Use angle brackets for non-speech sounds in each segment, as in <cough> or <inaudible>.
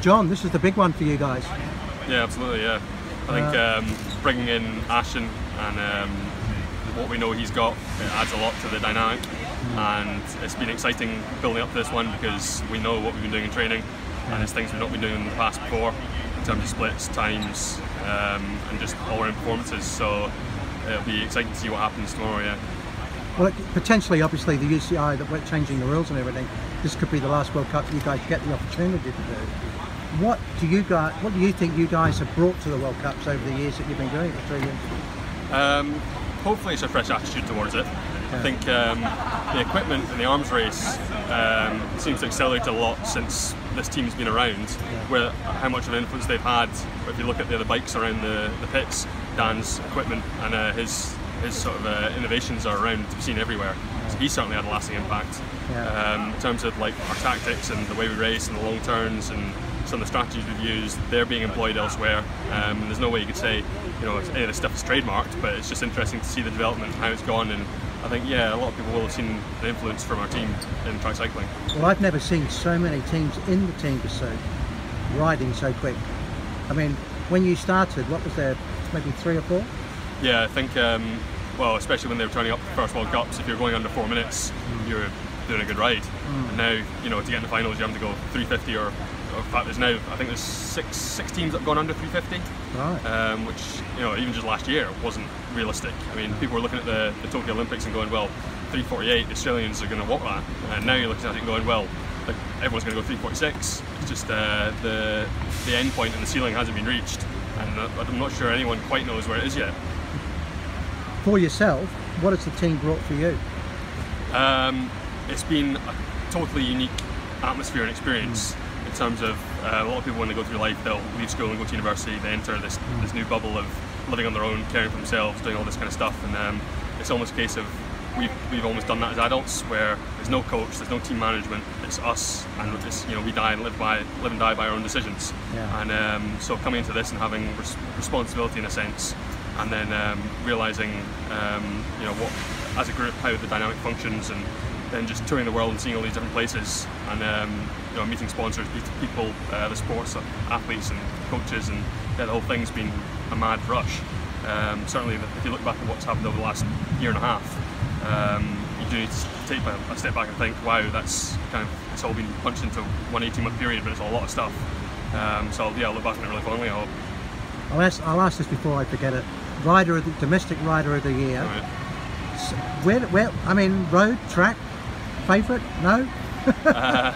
John, this is the big one for you guys. Yeah, absolutely. Yeah, I think Uh, um, bringing in Ashton and um, what we know he's got it adds a lot to the dynamic, and it's been exciting building up this one because we know what we've been doing in training, and it's things we've not been doing in the past before in terms of splits, times, um, and just all around performances. So it'll be exciting to see what happens tomorrow. Yeah. Well, potentially, obviously, the UCI that we're changing the rules and everything. This could be the last World Cup you guys get the opportunity to do. What do you guys? What do you think you guys have brought to the World Cups over the years that you've been doing it for three years? Um, hopefully, it's a fresh attitude towards it. I think um, the equipment in the arms race um, seems to accelerate a lot since this team's been around. Where how much of an influence they've had. If you look at the other bikes around the, the pits, Dan's equipment and uh, his his sort of uh, innovations are around to be seen everywhere. So he certainly had a lasting impact. Yeah. Um, in terms of like our tactics and the way we race and the long turns and some of the strategies we've used, they're being employed elsewhere. Um, and there's no way you could say, you know, any of this stuff is trademarked, but it's just interesting to see the development and how it's gone. And I think, yeah, a lot of people will have seen the influence from our team in track cycling. Well, I've never seen so many teams in the team pursuit riding so quick. I mean, when you started, what was there? Maybe three or four. Yeah, I think, um, well, especially when they were turning up for the first World Cups, if you're going under four minutes, you're doing a good ride. And now, you know, to get in the finals, you have to go 350 or, or in fact, there's now, I think there's six, six teams that have gone under 350. Right. um, which you know even just last year wasn't realistic. I mean, people were looking at the, the Tokyo Olympics and going, well, 348, the Australians are going to walk that, and now you're looking at it and going, well, like everyone's going to go 346. It's just uh, the the end point and the ceiling hasn't been reached, and uh, I'm not sure anyone quite knows where it is yet. For yourself, what has the team brought for you? Um, it's been a totally unique atmosphere and experience in terms of uh, a lot of people when they go through life they'll leave school and go to university they enter this, this new bubble of living on their own caring for themselves doing all this kind of stuff and um, it's almost a case of we've, we've almost done that as adults where there's no coach there's no team management it's us and it's, you know we die and live by live and die by our own decisions. Yeah. and um, so coming into this and having res- responsibility in a sense and then um, realizing um, you know what as a group how the dynamic functions and then just touring the world and seeing all these different places and um, you know meeting sponsors meeting people uh, the sports athletes and coaches and yeah, the whole thing's been a mad rush um, certainly if you look back at what's happened over the last year and a half um, you do need to take a, step back and think wow that's kind of it's all been punched into one 18 month period but it's a lot of stuff um, so yeah I'll look back on it really fondly I hope I'll ask, I'll ask this before I forget it. Rider of the domestic rider of the year. Alright. S- Where, where? I mean, road, track, favourite? No. uh,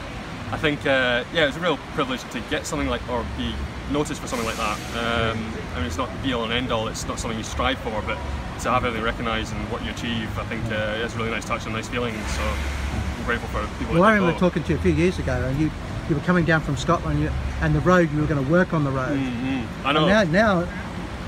I think uh, yeah, it's a real privilege to get something like or be noticed for something like that. Um, I mean, it's not be all and end all. It's not something you strive for, but to have everything recognised and what you achieve, I think uh, it's a really nice touch and nice feeling. So I'm grateful for people. Well, I remember talking to you a few years ago, and you you were coming down from Scotland, and the road you were going to work on the road. Mhm. I And know. now, now,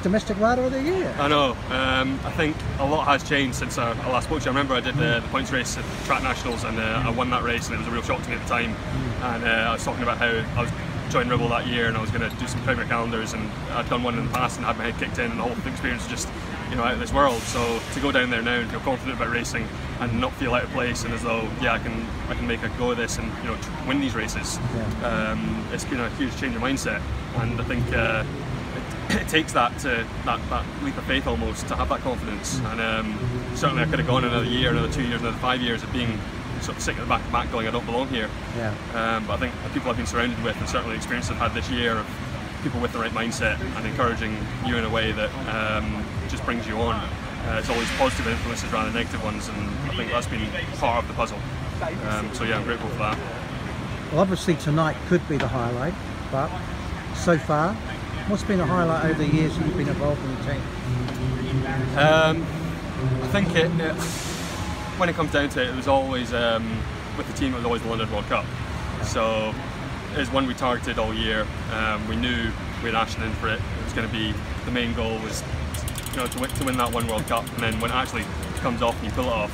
domestic rider of the year. I know. Um, I think a lot has changed since I, I last spoke to you. I remember I did the, the points race at track nationals and uh, I won that race, and it was a real shock to me at the time. And uh, I was talking about how I was joining Ribble that year, and I was going to do some Premier calendars, and I'd done one in the past and had my head kicked in, and all the whole experience was just you know out of this world. So to go down there now and feel confident about racing and not feel out of place, and as though yeah I can I can make a go of this and you know win these races. Um, it's been a huge change of mindset, and I think. Uh, <coughs> it, takes that to that, that leap of faith almost to have that confidence. And um, certainly, I could have gone another year, another two years, another five years of being sort of sitting at the back of the back, going, "I don't belong here." Yeah. Um, but I think the people I've been surrounded with, and certainly the experience I've had this year of people with the right mindset and encouraging you in a way that um, just brings you on. Uh, it's always positive influences rather than negative ones, and I think that's been part of the puzzle. Um, so yeah, I'm grateful for that. Well, obviously tonight could be the highlight, but so far, what's been a highlight over the years that you've been involved in the team? Um, I think it, it, when it comes down to it, it was always um, with the team. It was always the London World Cup. So it was one we targeted all year. Um, we knew we had Ashton in for it. It was going to be the main goal was you know to win, to win that one World Cup, and then when it actually comes off and you pull it off,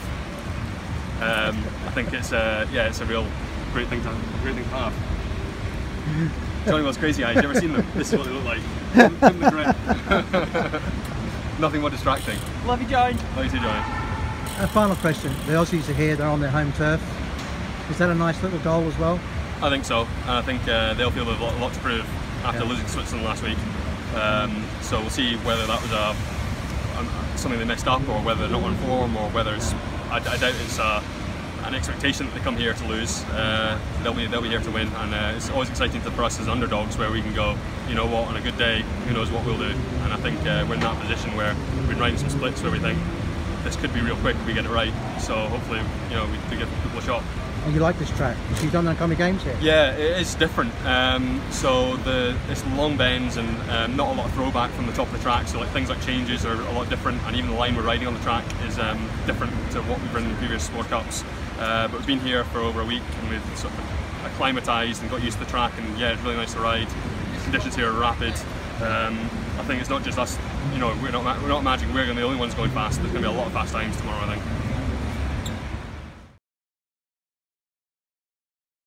um, I think it's a yeah, it's a real great thing to great thing to have. Johnny was crazy eyes. You ever seen them? This is what they look like. Give them the grin. Nothing more distracting. Love you, John. Love you too, Johnny. A final question. The Aussies are here, they're on their home turf. Is that a nice little goal as well? I think so, and I think uh, they'll feel they've a lot, a lot to prove after Yeah. losing to Switzerland last week. Um, so we'll see whether that was a, a something they messed up, or whether they're not on form, or whether it's. I, I doubt it's a, an expectation that they come here to lose. Uh, they'll be they'll be here to win, and uh, it's always exciting for us as underdogs where we can go. You know what? On a good day, who knows what we'll do? And I think uh, we're in that position where we've been riding some splits where we think this could be real quick if we get it right. So hopefully, you know, we, we give people a shot. And you like this track? Because you've done Commonwealth Games here. Yeah, it is different. Um, so the it's long bends and um, not a lot of throwback from the top of the track. So like things like changes are a lot different, and even the line we're riding on the track is um, different to what we've ridden in previous World Cups. Uh, but we've been here for over a week and we've sort of acclimatised and got used to the track. And yeah, it's really nice to ride. Conditions here are rapid. Um, I think it's not just us. You know, we're not we're not imagining we're going to be the only ones going fast. There's going to be a lot of fast times tomorrow. I think.